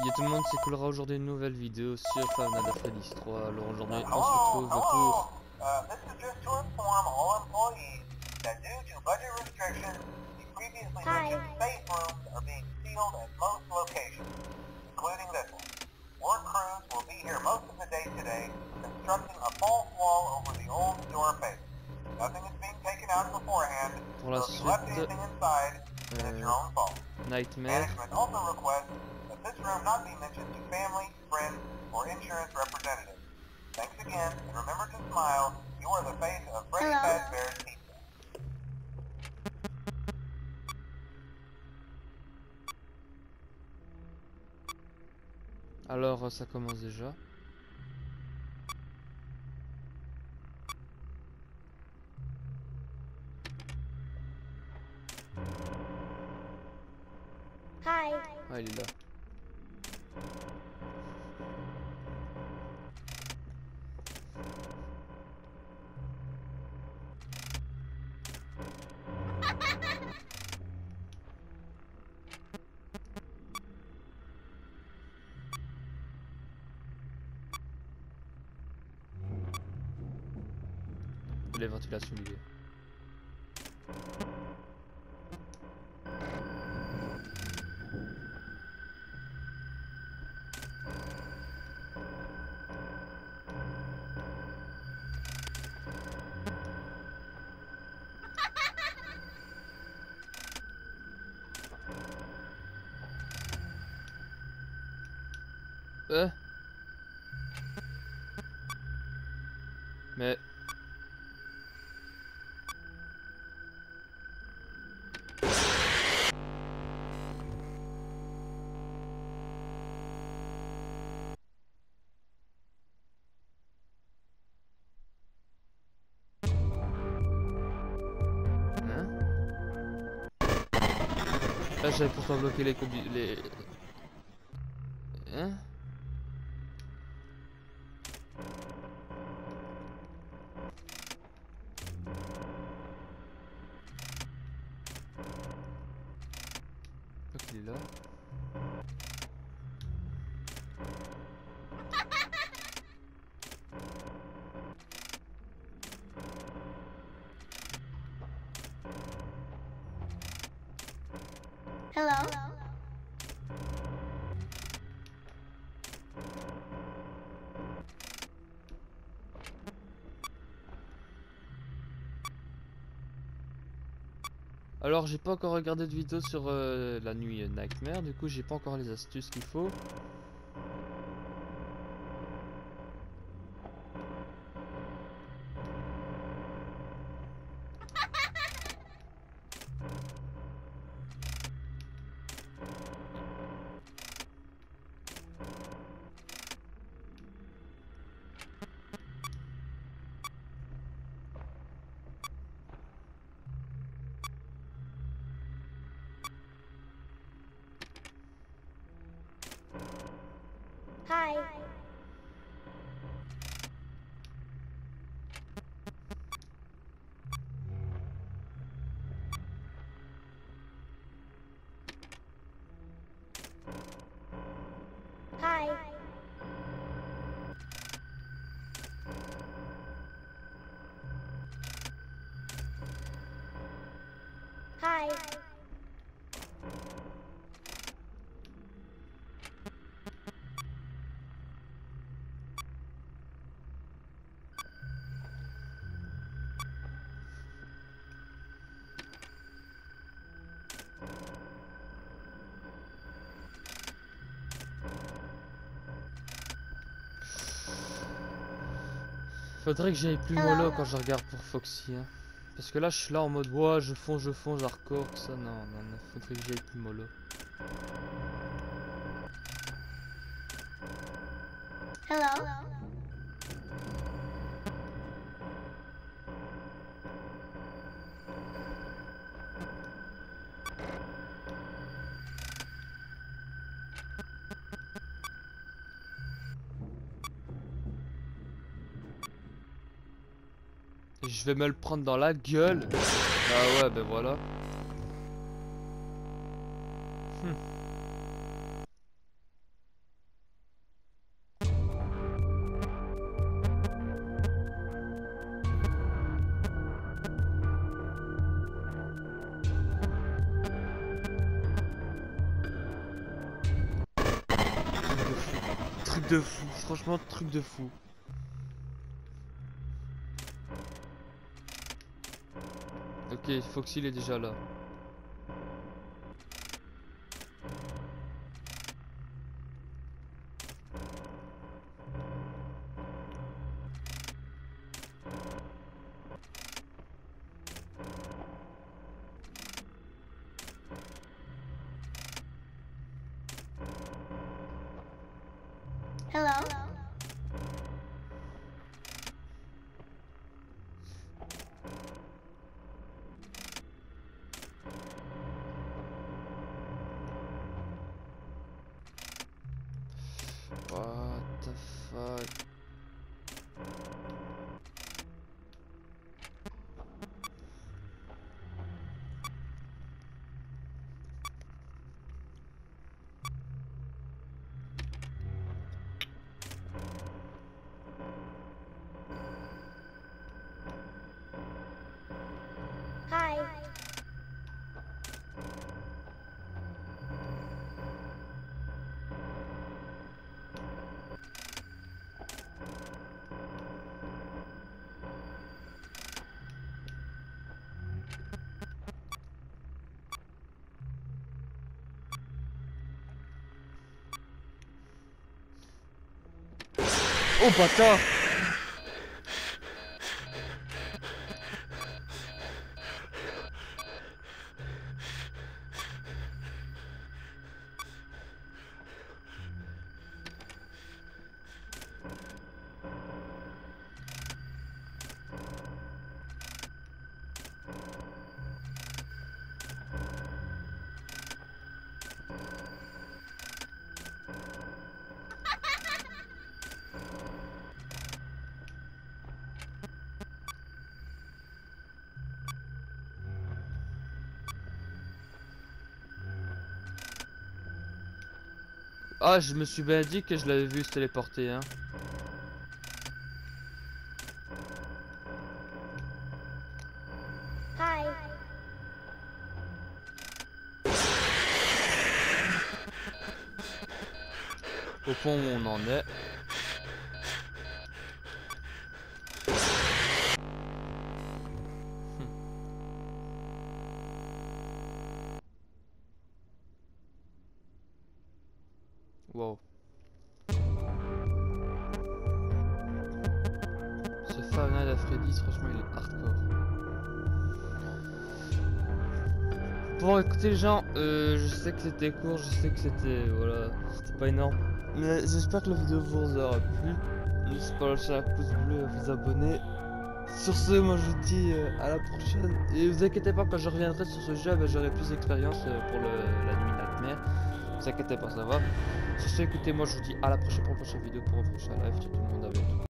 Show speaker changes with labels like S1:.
S1: Yo tout le monde, c'est Coolera aujourd'hui une nouvelle vidéo sur at Freddy's 3. Alors aujourd'hui, on se retrouve pour...
S2: Uh, this is just to inform all employees that due to budget restrictions, the previously
S3: Hi.
S2: mentioned safe rooms are being sealed at most locations, including this one. Work crews will be here most of the day today, constructing a false wall over the old door face. Nothing is being taken out beforehand,
S1: Pour la
S2: so if you left
S1: suite,
S2: anything inside, then it's your
S1: euh,
S2: own fault.
S1: Nightmare.
S2: Smile. You are the face of Freddy
S3: Hello.
S2: Fazbear's Pizza.
S1: Alors, euh, ça commence déjà.
S3: Hi.
S1: Ah, il est là. Les ventilations liées. Euh Mais... Là j'avais pourtant bloqué les cobi- les... Hein Donc il est là. Alors j'ai pas encore regardé de vidéo sur euh, la nuit Nightmare, du coup j'ai pas encore les astuces qu'il faut.
S3: Hi. Hi. Hi.
S1: Faudrait que j'aille plus mollo quand je regarde pour Foxy. hein. Parce que là je suis là en mode ouais je fonce, je fonce, hardcore, ça. Non, non, non, faudrait que j'aille plus mollo. Je vais me le prendre dans la gueule. Ah ouais, ben voilà. Truc de fou, franchement truc de fou. Ok, Foxy il est déjà là. Oh bâtard Ah, je me suis bien dit que je l'avais vu se téléporter, hein.
S3: Hi.
S1: Au point où on en est. Nights at Freddy's, franchement, il est hardcore. Bon, écoutez les gens, euh, je sais que c'était court, je sais que c'était, voilà, c'était pas énorme. Mais j'espère que la vidéo vous aura plu. N'hésitez pas à lâcher un pouce bleu, à vous abonner. Sur ce, moi je vous dis euh, à la prochaine. Et vous inquiétez pas, quand je reviendrai sur ce jeu, ben, j'aurai plus d'expérience euh, pour le- la nuit nightmare. vous inquiétez pas, ça va. Sur ce, écoutez, moi je vous dis à la prochaine pour une prochaine vidéo, pour un prochain live. Tout le monde à bientôt.